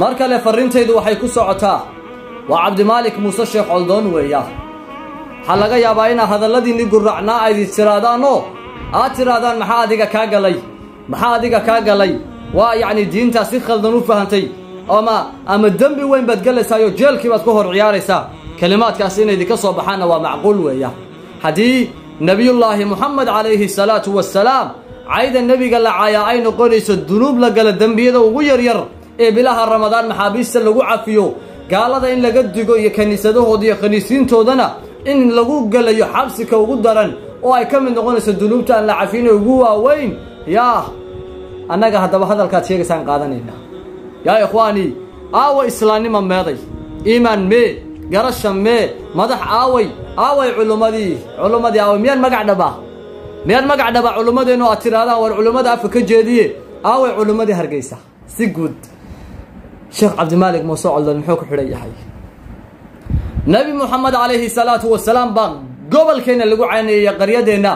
mar kale farriintaydu waxay ku socotaa. Waa cabdimaalik muuse sheekh coldoon weeya. Waxaa laga yaabaa inaa hadalladiinni gurracnaa ayd tiraadaanoo aad tidhaahdaan maxaa adiga kaa galay? Maxaa adiga kaa galay? Waa yacni diintaa si khaldan u fahantay. Ama ama dembi weyn baad gelaysaayoo jeelkii baad ku hor ciyaaraysaa. Kelimaadkaasi inay idinka soo baxaanna waa macquul weeya. Haddii nebiyullaahi moxamed calayhi salaatu wasalaam cayda nebiga la caayaa ay noqonayso dunuub la gala dembiyada ugu yaryar ee bilaha ramadaan maxaabiista lagu cafiyo gaalada in laga digo iyo kiniisadahooda iyo khaniisiintoodana in lagu gelayo xabsika ugu daran oo ay ka mid noqonayso dunuubta aan la cafina ugu waaweyn. Yaa annaga haddaba hadalkaad sheegaysaan qaadanayna. Yaa ikhwaanii aawa islaannima meeday iimaan mee garasha mee madax aaway aaway culummadii culummadii aaway miyaan magac dhabaa miyaan magac dhabaa culummadeennu aad tidhaahdaan war culummada afka ka jeediye aaway culummadii hargeysa si guud sheekh cabdimaalik muuse coldan muxuu ku xidhan yahay? Nebi moxamed calayhi salaatu wasalaam baa gobolkeenna lagu caynayay qaryadeenna.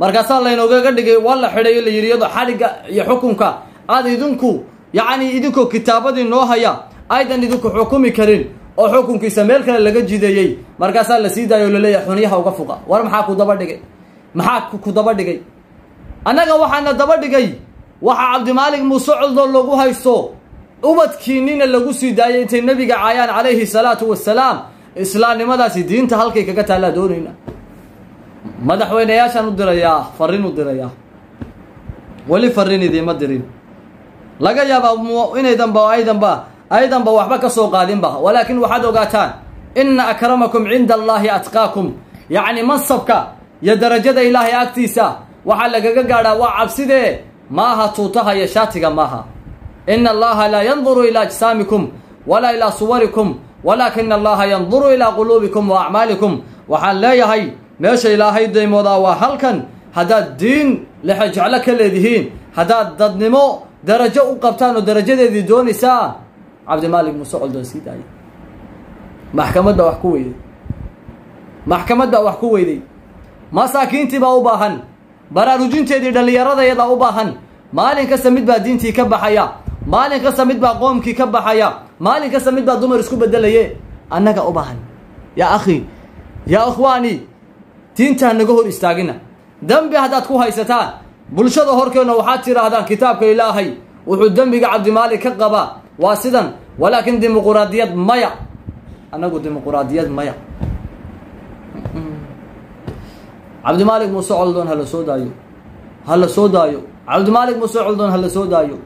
Markaasaa laynoogaga dhigay waa la xidhayo la yidhi iyadoo xadhigga iyo xukunka aad idinku yacni idinkoo kitaabadii noo haya aydan idinku xukumi karin oo xukunkiisa meel kale laga jideeyey. Markaasaa la sii daayo o la leeyahay xuniyaha uga fuqa. War maxaa ku daba dhigay? Maxaa ku daba dhigay? Annaga waxaana daba dhigay waxaa cabdimaalik muuse coldoon lagu haysto ubadkiinina lagu sii daayay intay nebiga caayaan calayhi salaatu wasalaam islaamnimadaasi diinta halkay kaga taallaa doonayna. Madaxweyneyaashaan u dirayaa farrin u dirayaa. Weli farrin idiima dirin. Laga yaabaa inaydanba aydanba aydanba waxba ka soo qaadinba walaakin waxaad ogaataan ina akramakum cinda allaahi atqaakum. Yacni mansabka iyo darajada ilaahay agtiisa waxaa lagaga gaadhaa waa cabsidee? Maaha tuutaha iyo shaatiga maaha ina allaha laa yanduru ilaa ajsaamikum walaa ilaa suwarikum walaakina allaha yanduru ilaa quluubikum wa acmaalikum waxaan leeyahay meesha ilaahay daymoodaa waa halkan haddaad diin lexe jeclo ka leedihiin haddaad dadnimo darajo u qabtaan oo darajadeedii doonaysaan cabdimaalik muuse coldoon sii daaya maxkamad baa wax ku weyday maxkamad baa wax ku weyday masaakiintii baa u baahan baraarujinteedii dhallinyaradayadaa u baahan maalin kasta mid baa diintii ka baxaya maalin kasta mid baa qoomkii ka baxaya? Maalin kasta mid baa dumar isku bedelaye? Annaga u baahan. Yaa akhi yaa ikhwaani diintaa naga hor istaagina. Dembi haddaad ku haysataan bulshada horkeenna waxaad tidhaahdaan kitaabka ilaahay. Wuxuu dembiga cabdimaalik ka qabaa. Waa sidan walaakin dimuquraadiyad maya. Annagu dimuquraadiyad maya. Cabdimaalik muuse coldoon ha la soo daayo. Ha la soo daayo. Cabdimaalik muuse coldoon ha la soo daayo